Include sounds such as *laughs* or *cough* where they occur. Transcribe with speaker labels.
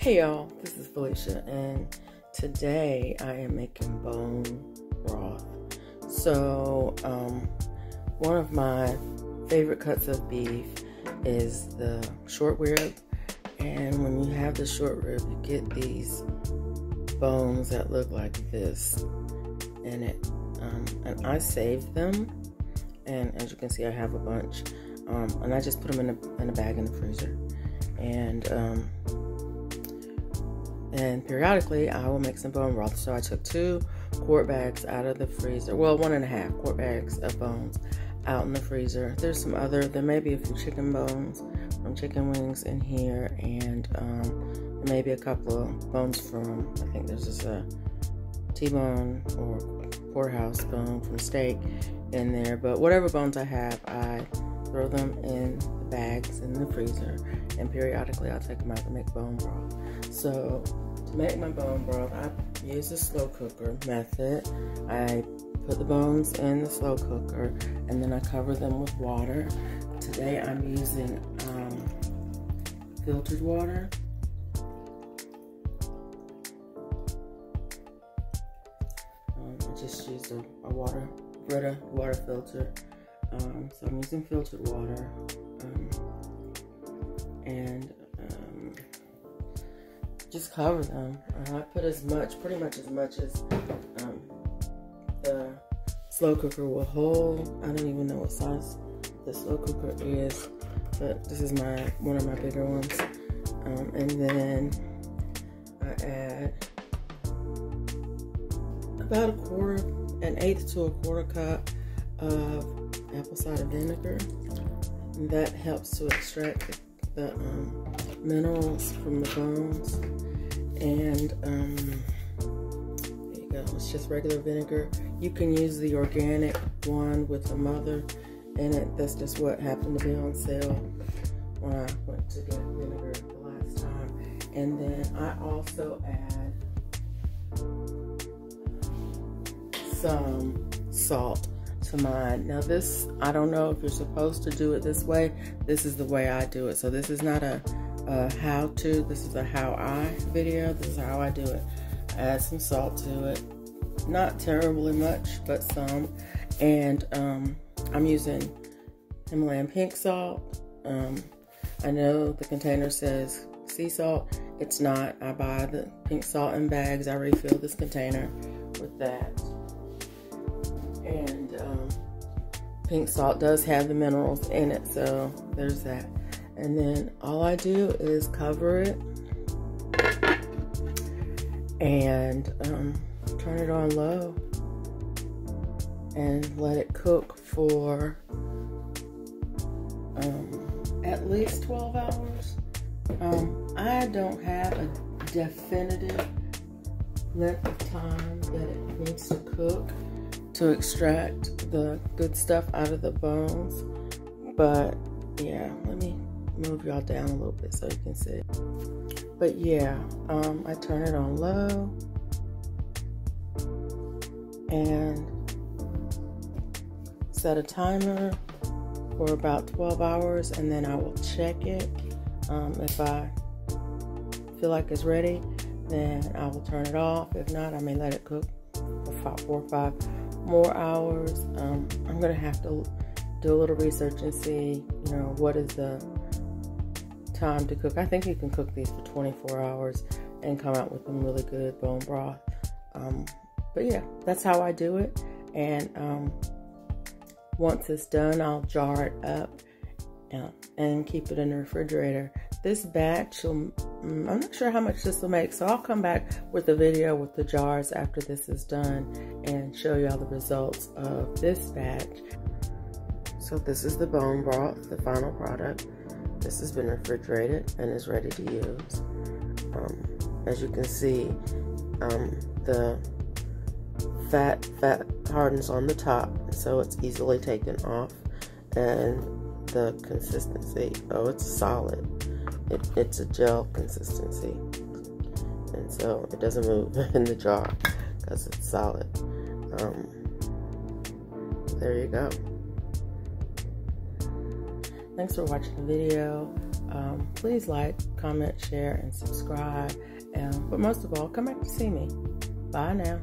Speaker 1: Hey y'all, this is Felicia, and today I am making bone broth. So, um, one of my favorite cuts of beef is the short rib, and when you have the short rib, you get these bones that look like this in it. Um, and I saved them, and as you can see, I have a bunch, um, and I just put them in a, in a bag in the freezer, and um, and periodically I will make some bone broth. So I took two quart bags out of the freezer. Well, one and a half quart bags of bones out in the freezer. There's some other, there may be a few chicken bones from chicken wings in here, and um, maybe a couple of bones from, I think there's just a T-bone or porterhouse bone from steak in there. But whatever bones I have, I throw them in the bags in the freezer, and periodically I'll take them out to make bone broth. So to make my bone broth, I use the slow cooker method. I put the bones in the slow cooker and then I cover them with water. Today I'm using um, filtered water. Um, I just used a, a water, Brita water filter. Um, so I'm using filtered water. Um, and just cover them. Uh, I put as much, pretty much as much as um, the slow cooker will hold. I don't even know what size the slow cooker is, but this is my one of my bigger ones. Um, and then I add about a quarter, an eighth to a quarter cup of apple cider vinegar. That helps to extract the um, minerals from the bones. And um, there you go, it's just regular vinegar. You can use the organic one with the mother in it. That's just what happened to be on sale when I went to get vinegar the last time. And then I also add some salt to mine. Now this, I don't know if you're supposed to do it this way. This is the way I do it. So this is not a, a how to, this is a how I video. This is how I do it. Add some salt to it. Not terribly much, but some. And um, I'm using Himalayan pink salt. Um, I know the container says sea salt. It's not. I buy the pink salt in bags. I refill this container with that. And um, pink salt does have the minerals in it, so there's that. And then all I do is cover it and um, turn it on low and let it cook for um, at least 12 hours. Um, I don't have a definitive length of time that it needs to cook to extract the good stuff out of the bones. But yeah, let me move y'all down a little bit so you can see. But yeah, um, I turn it on low and set a timer for about 12 hours and then I will check it. Um, if I feel like it's ready, then I will turn it off. If not, I may let it cook for five, four or five more hours. Um, I'm gonna have to do a little research and see, you know, what is the time to cook. I think you can cook these for 24 hours and come out with some really good bone broth. Um, but yeah, that's how I do it. And um, once it's done, I'll jar it up and, and keep it in the refrigerator. This batch, will, mm, I'm not sure how much this will make, so I'll come back with a video with the jars after this is done and show you all the results of this batch. So this is the bone broth, the final product. This has been refrigerated and is ready to use. Um, as you can see, um, the fat fat hardens on the top, so it's easily taken off, and the consistency. Oh, it's solid. It, it's a gel consistency, and so it doesn't move *laughs* in the jar because it's solid. Um, there you go. Thanks for watching the video. Um, please like, comment, share, and subscribe. But most of all, come back to see me. Bye now.